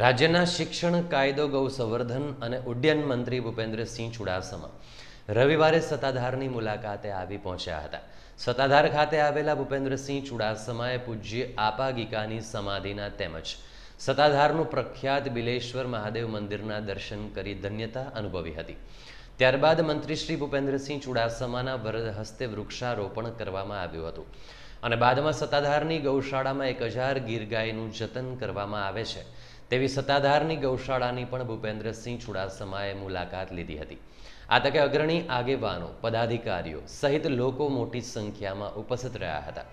રાજ્યના શિક્ષણ કાયદો ગૌ સંવર્ધન અને ઉડ્ડયન મંત્રી ભૂપેન્દ્રસિંહ ચુડાસમા રવિવારે સત્તાધારની મુલાકાતે આવી પહોંચ્યા હતા. સત્તાધાર ખાતે આવેલા ભૂપેન્દ્રસિંહ ચુડાસમાએ પૂજ્ય આપા ગીકાની સમાધિના તેમજ સત્તાધારનું પ્રખ્યાત બિલેશ્વર મહાદેવ મંદિરના દર્શન કરી ધન્યતા અનુભવી હતી. ત્યારબાદ મંત્રી શ્રી ભૂપેન્દ્રસિંહ ચુડાસમાના વરદ હસ્તે વૃક્ષારોપણ કરવામાં આવ્યું હતું અને બાદમાં સત્તાધારની ગૌશાળામાં એક હજાર ગીર ગાયનું જતન કરવામાં આવે છે. તેવી સત્તાધારની ગૌશાળાની પણ ભૂપેન્દ્રસિંહ ચુડાસમાએ મુલાકાત લીધી હતી. આ તકે અગ્રણી આગેવાનો, પદાધિકારીઓ સહિત લોકો મોટી સંખ્યામાં ઉપસ્થિત રહ્યા હતા.